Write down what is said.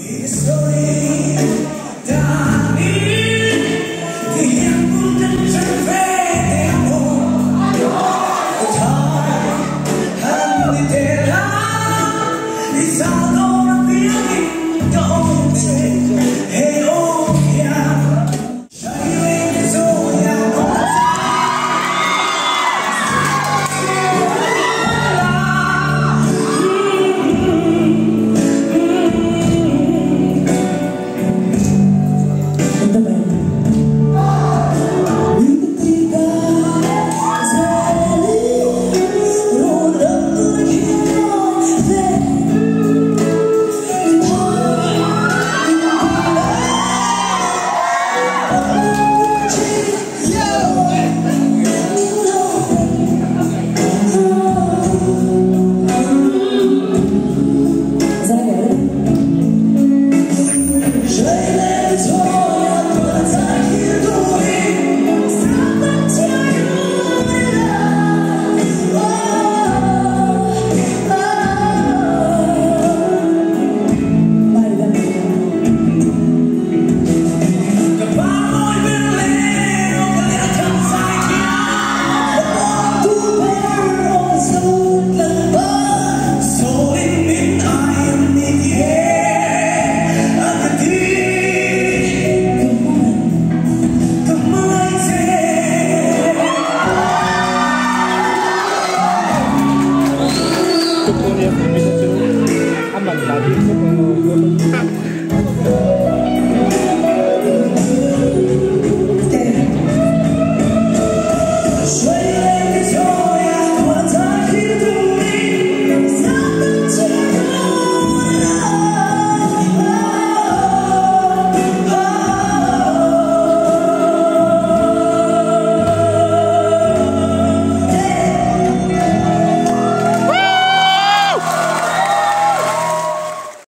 It's so 조건이야. 미국은 한만 나도 있을 거고.